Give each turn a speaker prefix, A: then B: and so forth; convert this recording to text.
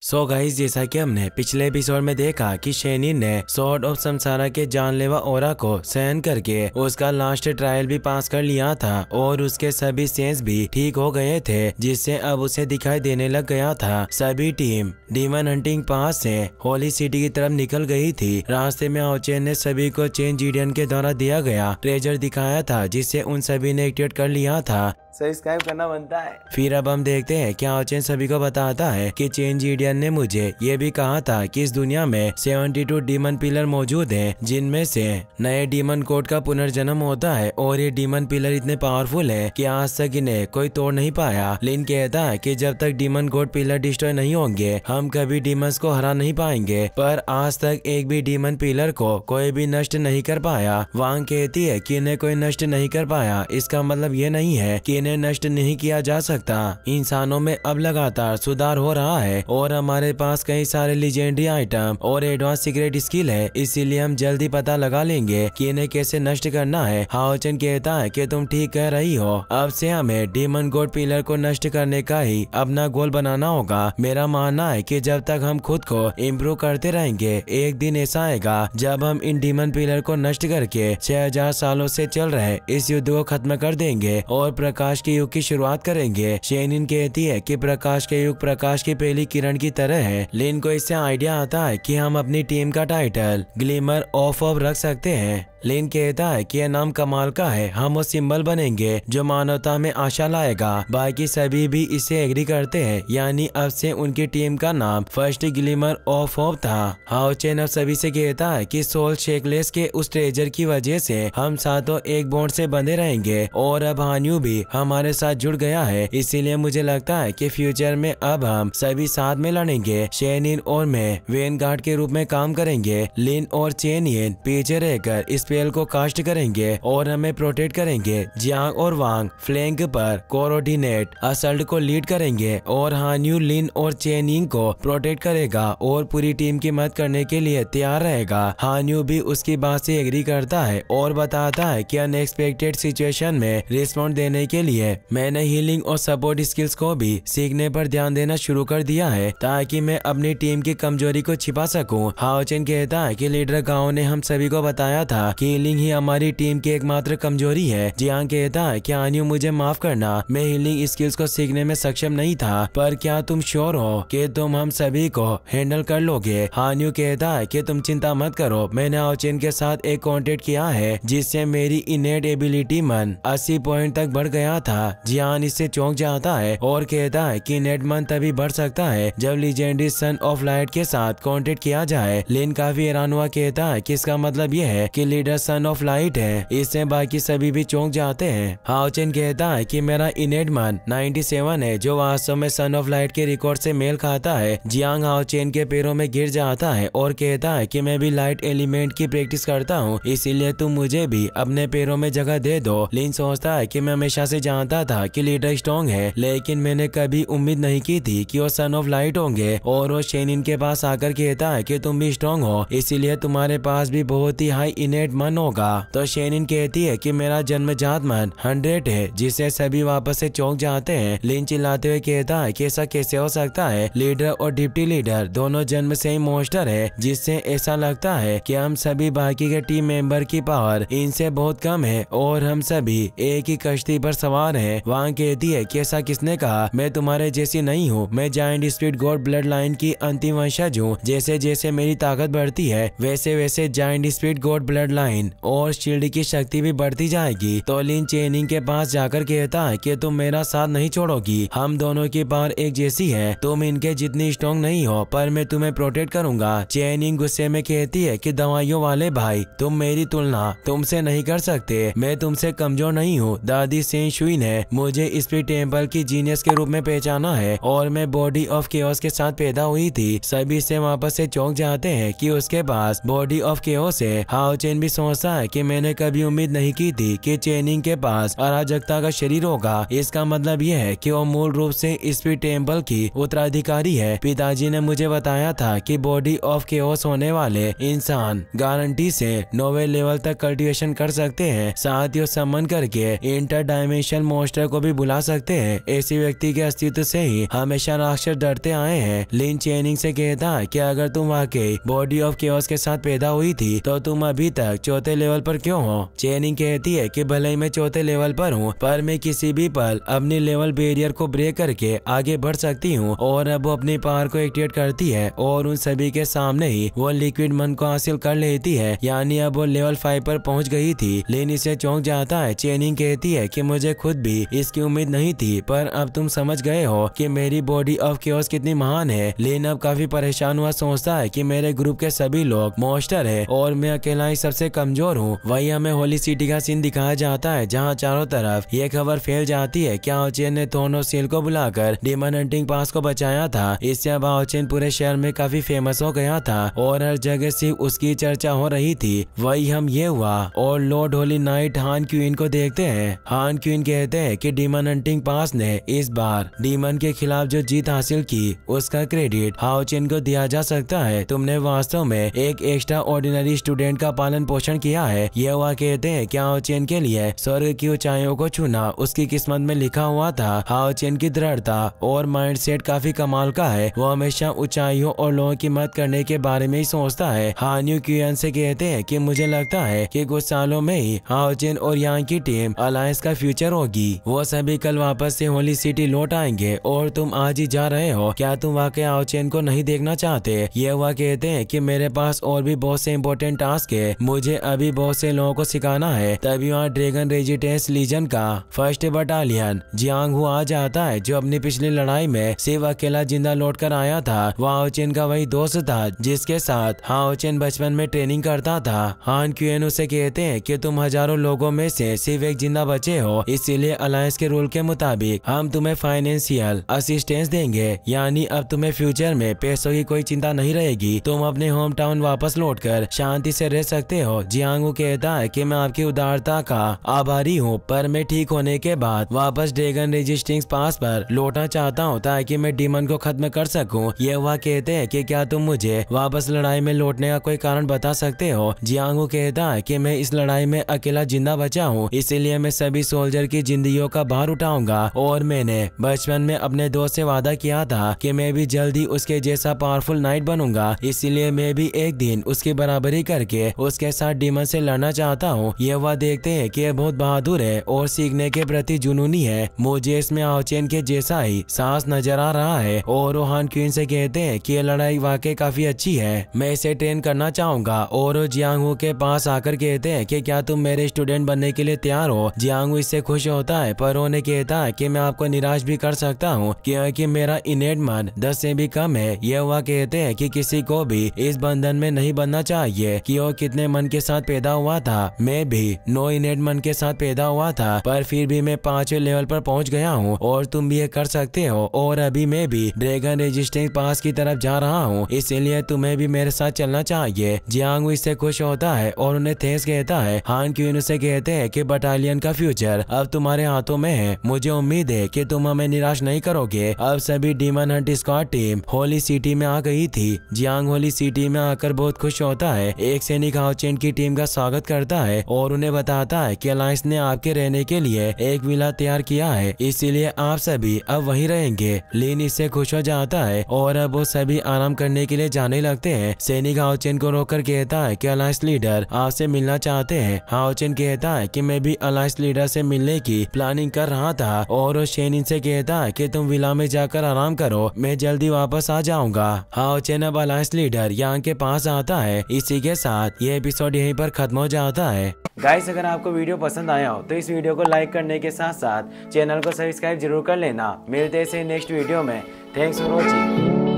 A: सो so guys जैसा कि हमने पिछले एपिसोड में देखा कि शेनिन ने सॉर्ड ऑफ़ संसारा के जानलेवा ओरा को सहन करके उसका लास्ट ट्रायल भी पास कर लिया था और उसके सभी सेंस भी ठीक हो गए थे जिससे अब उसे दिखाई देने लग गया था। सभी टीम डीमन हंटिंग पास से होली सिटी की तरफ़ निकल गई थी। रास्ते में ओचेन ने सभी को चेन जीडियन के द्वारा दिया गया ट्रेजर दिखाया था जिससे उन सभी ने एक्टिवेट कर लिया था।
B: सब्सक्राइब करना बनता है।
A: फिर अब हम देखते हैं क्या ओचेन सभी को बताता है की चेन जीडियन ने मुझे ये भी कहा था कि इस दुनिया में 72 डीमन पिलर मौजूद हैं, जिनमें से नए डीमन कोड का पुनर्जन्म होता है और ये डीमन पिलर इतने पावरफुल है कि आज तक इन्हें कोई तोड़ नहीं पाया। लिन कहता है कि जब तक डीमन कोड पिलर डिस्ट्रॉय नहीं होंगे, हम कभी डीमंस को हरा नहीं पाएँगे। पर आज तक एक भी डीमन पिलर को कोई भी नष्ट नहीं कर पाया। वांग कहती है कि इन्हें कोई नष्ट नहीं कर पाया। इसका मतलब ये नहीं है कि इन्हें नष्ट नहीं किया जा सकता। इंसानों में अब लगातार सुधार हो रहा है और हमारे पास कई सारे लिजेंडरी आइटम और एडवांस सीक्रेट स्किल है, इसीलिए हम जल्दी पता लगा लेंगे कि इन्हें कैसे नष्ट करना है। हाओचन कहता है कि तुम ठीक कह रही हो। अब से हमें डीमन गोड पिलर को नष्ट करने का ही अपना गोल बनाना होगा। मेरा मानना है कि जब तक हम खुद को इम्प्रूव करते रहेंगे, एक दिन ऐसा आएगा जब हम इन डीमन पिलर को नष्ट करके छह हज़ार सालों से चल रहे इस युद्ध को खत्म कर देंगे और प्रकाश के युग की शुरुआत करेंगे। शेनिन कहती है कि प्रकाश के युग प्रकाश की पहली किरण की तरह है। लेन को इससे आइडिया आता है कि हम अपनी टीम का टाइटल ग्लेमर ऑफ़ ऑफ़ रख सकते हैं। लिन कहता है कि यह नाम कमाल का है। हम वो सिंबल बनेंगे जो मानवता में आशा लाएगा। बाकी सभी भी इसे एग्री करते हैं। यानी अब से उनकी टीम का नाम फ़र्स्ट ग्लिमर ऑफ़ ऑफ़ था। हाउचेन अब सभी से कहता है कि सोल शेकलेस के उस ट्रेजर की वजह से हम सातों एक बोर्ड से बंधे रहेंगे। और अब हान्यू भी हमारे साथ जुड़ गया है। इसीलिए मुझे लगता है कि फ्यूचर में अब हम सभी साथ में लड़ेंगे। शेनिन और मैं वेन गार्ड के रूप में काम करेंगे। लिन और चेनियन पीछे रहकर इस स्पेल को कास्ट करेंगे और हमें प्रोटेक्ट करेंगे जियांग और वांग फ्लैंक पर कोरोडिनेट असल्ट को लीड करेंगे और हान्यू लिन और चेनिंग को प्रोटेक्ट करेगा और पूरी टीम की मदद करने के लिए तैयार रहेगा हान्यू भी उसकी बात से एग्री करता है और बताता है कि अनएक्सपेक्टेड सिचुएशन में रिस्पॉन्ड देने के लिए मैंने हीलिंग और सपोर्ट स्किल्स को भी सीखने पर ध्यान देना शुरू कर दिया है ताकि मैं अपनी टीम की कमज़ोरी को छिपा सकूँ। हाओचन कहता है कि लीडर गाँव ने हम सभी को बताया था हीलिंग ही हमारी टीम की एकमात्र कमज़ोरी है। जियांग कहता है कि आन्यू मुझे माफ़ करना? मैं हीलिंग स्किल्स को सीखने में सक्षम नहीं था, पर क्या तुम श्योर हो कि तुम हम सभी को हैंडल कर लोगे? हान्यू कहता है कि तुम चिंता मत करो, मैंने ओचेन के साथ एक कॉन्टेक्ट किया है, जिससे मेरी इनेट एबिलिटी मन 80 पॉइंट तक बढ़ गया था। जियान इससे चौंक जाता है और कहता है कि नेट मन तभी बढ़ सकता है, जब लिजेंडरी सन ऑफ़ लाइट के साथ कॉन्टेक्ट किया जाए। लिन काफ़ी हैरान हुआ, कहता है कि इसका मतलब यह है कि लीडर सन ऑफ़ लाइट है। इससे बाकी सभी भी चौंक जाते हैं। हाउचेन कहता है कि मेरा इनेट मन 97 है, जो वास्तव में सन ऑफ़ लाइट के रिकॉर्ड से मेल खाता है। जियांग हाउचेन के पैरों में गिर जाता है और कहता है कि मैं भी लाइट एलिमेंट की प्रैक्टिस करता हूँ, इसीलिए तुम मुझे भी अपने पैरों में जगह दे दो। लिन सोचता है कि मैं हमेशा से जानता था कि लीडर स्ट्रॉन्ग है, लेकिन मैंने कभी उम्मीद नहीं की थी कि वो सन ऑफ़ लाइट होंगे। और वो शेनिन के पास आकर कहता है कि तुम भी स्ट्रॉन्ग हो, इसीलिए तुम्हारे पास भी बहुत ही हाई इनेट मन होगा तो शेनिन कहती है कि मेरा जन्मजात मन हंड्रेड है, जिसे सभी वापस से चौंक जाते हैं। लिन चिल्लाते हुए कहता है कि ऐसा कैसे हो सकता है? लीडर और डिप्टी लीडर, दोनों जन्म से ही मोस्टर है, जिससे ऐसा लगता है कि हम सभी बाकी के टीम मेंबर की पावर इनसे बहुत कम है और हम सभी एक ही कश्ती पर सवार हैं। वहाँ कहती है कि ऐसा किसने कहा? मैं तुम्हारे जैसी नहीं हूँ। मैं giant speed god blood line की अंतिम वंशज हूँ। जैसे जैसे मेरी ताकत बढ़ती है वैसे वैसे giant speed god blood line और शील्ड की शक्ति भी बढ़ती जाएगी। तो लिन चेनिंग के पास जाकर कहता है कि तुम मेरा साथ नहीं छोड़ोगी। हम दोनों की पावर एक जैसी है। तुम इनके जितनी स्ट्रॉन्ग नहीं हो, पर मैं तुम्हें प्रोटेक्ट करूँगा। चेनिंग गुस्से में कहती है कि, दवाइयों वाले भाई, तुम मेरी तुलना तुमसे नहीं कर सकते। मैं तुमसे कमज़ोर नहीं हूँ। दादी सेन शुई है। मुझे स्पिरिट टेंपल की जीनियस के रूप में पहचाना है और मैं बॉडी ऑफ़ केओस के साथ पैदा हुई थी। सभी से वापस से चौंक जाते हैं कि उसके पास बॉडी ऑफ़ केओस है। हाओचेन भी सोचता है कि मैंने कभी उम्मीद नहीं की थी कि चेनिंग के पास अराजकता का शरीर होगा। इसका मतलब यह है कि वो मूल रूप से स्पीड टेंपल की उत्तराधिकारी है। पिताजी ने मुझे बताया था कि बॉडी ऑफ़ केओस होने वाले इंसान गारंटी से नोवे लेवल तक कल्टीवेशन कर सकते हैं, साथ ही सम्मान करके इंटर डायमेंशन मोस्टर को भी बुला सकते हैं। ऐसे व्यक्ति के अस्तित्व से ही हमेशा राक्षस डरते आए हैं। लिन चेनिंग से कहता कि अगर तुम वाकई बॉडी ऑफ़ के साथ पैदा हुई थी तो तुम अभी तक चौथे लेवल पर क्यों हो? चेनिंग कहती है कि भले ही मैं चौथे लेवल पर हूँ, पर मैं किसी भी पल अपनी लेवल बैरियर को ब्रेक करके आगे बढ़ सकती हूँ और अब वो अपनी पावर को एक्टिवेट करती है और उन सभी के सामने ही वो लिक्विड मन को हासिल कर लेती है। यानी अब वो लेवल फाइव पर पहुँच गई थी, लेन इसे चौंक जाता है। चेनिंग कहती है की मुझे खुद भी इसकी उम्मीद नहीं थी, पर अब तुम समझ गए हो की मेरी बॉडी ऑफ़ केओस कितनी महान है। लेन अब काफ़ी परेशान हुआ, सोचता है की मेरे ग्रुप के सभी लोग मोस्टर है और मैं अकेला ही सबसे कमज़ोर हूँ। वही हमें होली सिटी का सीन दिखाया जाता है, जहाँ चारों तरफ़ ये खबर फैल जाती है, क्या ओचेन ने थोनो सील को बुलाकर डिमन हंटिंग पास को बचाया था? इससे अब ओचेन पूरे शहर में काफ़ी फ़ेमस हो गया था, और हर जगह सिर्फ़ उसकी चर्चा हो रही थी। वही हम ये हुआ, और lord holy knight Han queen को देखते हैं। हान क्वीन कहते हैं कि डीमन हंटिंग पास ने इस बार डीमन के खिलाफ जो जीत हासिल की, उसका क्रेडिट हाउचेन को दिया जा सकता है। तुमने वास्तव में एक एक्स्ट्रा ऑर्डिनरी स्टूडेंट का पालन पोषण किया है। ये हुआ कहते हैं कि हाउचेन के लिए स्वर्ग की ऊंचाइयों को छूना? उसकी किस्मत में लिखा हुआ था हाउचेन की दृढ़ता और माइंडसेट काफ़ी कमाल का है। वो हमेशा ऊंचाइयों और लोगों की मदद करने के बारे में ही सोचता है। हान्यू क्यून से कहते हैं कि मुझे लगता है कि कुछ सालों में ही हाउचेन और यहाँ की टीम अलायंस का फ्यूचर होगी। वो सभी कल वापस से होली सिटी लौट आएँगे और तुम आज ही जा रहे हो। क्या तुम वाकई हाउचेन को नहीं देखना चाहते? ये हुआ कहते हैं कि मेरे पास और भी बहुत से इम्पोर्टेंट टास्क है। मुझे अभी बहुत से लोगों को सिखाना है। तभी वहाँ ड्रैगन रेजिटेंस लीजन का फ़र्स्ट बटालियन जियांग आ जाता है, जो अपनी पिछली लड़ाई में सिर्फ़ अकेला ज़िंदा लौट कर आया था। हाओचेन का वही दोस्त था, जिसके साथ हाओचेन बचपन में ट्रेनिंग करता था। हान क्यूएन उसे कहते हैं कि तुम हज़ारों लोगों में से सिर्फ़ एक ज़िंदा बचे हो, इसीलिए अलायंस के रूल के मुताबिक हम तुम्हें फाइनेंशियल असिस्टेंस देंगे। यानी अब तुम्हें फ्यूचर में पैसों की कोई चिंता नहीं रहेगी। तुम अपने होम टाउन वापस लौट कर शांति से रह सकते हो। जियांगू कहता है कि मैं आपकी उदारता का आभारी हूँ, पर मैं ठीक होने के बाद वापस ड्रैगन रजिस्टिंग पास पर लौटना चाहता हूँ ताकि मैं डीमन को खत्म कर सकूँ। ये वह कहते हैं कि क्या तुम मुझे वापस लड़ाई में लौटने का कोई कारण बता सकते हो? जियांगू कहता है कि मैं इस लड़ाई में अकेला ज़िंदा बचा हूँ, इसीलिए मैं सभी सोल्जर की जिंदगियों का भार उठाऊँगा। और मैंने बचपन में अपने दोस्त से वादा किया था कि मैं भी जल्दी उसके जैसा पावरफुल नाइट बनूँगा, इसीलिए मैं भी एक दिन उसकी बराबरी करके उसके साथ डीमन से लड़ना चाहता हूँ ये वह देखते हैं कि यह बहुत बहादुर है और सीखने के प्रति जुनूनी है। मुझे इसमें आवचेन के जैसा ही सांस नज़र आ रहा है और रोहान क्वीन से कहते हैं कि यह लड़ाई वाकई काफ़ी अच्छी है। मैं इसे ट्रेन करना चाहूँगा और जियांगू के पास आकर कहते हैं कि क्या तुम मेरे स्टूडेंट बनने के लिए तैयार हो? जियांगू इससे खुश होता है, पर उन्हें कहता है कि मैं आपको निराश भी कर सकता हूँ, क्योंकि मेरा इनेट मन दस से भी कम है। यह वह कहते हैं कि किसी को भी इस बंधन में नहीं बनना चाहिए कि वो कितने मन के साथ पैदा हुआ था। मैं भी नो इनेट मन के साथ पैदा हुआ था, पर फिर भी मैं पांचवे लेवल पर पहुँच गया हूँ और तुम भी ये कर सकते हो। और अभी मैं भी ड्रैगन रजिस्टिंग पास की तरफ़ जा रहा हूँ, इसीलिए तुम्हें भी मेरे साथ चलना चाहिए। जियांग इससे खुश होता है और उन्हें थेस कहता है, हान क्यून उसे कहते हैं कि बटालियन का फ्यूचर अब तुम्हारे हाथों में है। मुझे उम्मीद है कि तुम हमें निराश नहीं करोगे। अब सभी demon hunt scout team holy city में आ गई थी। जियांग होली सिटी में आकर बहुत खुश होता है। एक सैनिक हाउचेन की टीम का स्वागत करता है और उन्हें बताता है कि अलायंस ने आपके रहने के लिए एक विला तैयार किया है। इसीलिए आप सभी अब वहीं रहेंगे। लीन इससे खुश हो जाता है और अब वो सभी आराम करने के लिए जाने लगते हैं। सैनिक हाउचेन को रोककर कहता है कि अलायंस लीडर आपसे मिलना चाहते हैं। हाउचेन कहता है कि मैं भी अलायंस लीडर से मिलने की प्लानिंग कर रहा था और शेनिन से कहता है कि तुम विला में जाकर आराम करो, मैं जल्दी वापस आ जाऊँगा। हाउचेन अब अलायंस लीडर यहाँ के पास आता है। इसी के साथ ये एपिसोड यहीं पर खत्म हो जाता है।
B: गाइस अगर आपको वीडियो पसंद आया हो तो इस वीडियो को लाइक करने के साथ साथ चैनल को सब्सक्राइब ज़रूर कर लेना। मिलते हैं नेक्स्ट वीडियो में। Thanks for watching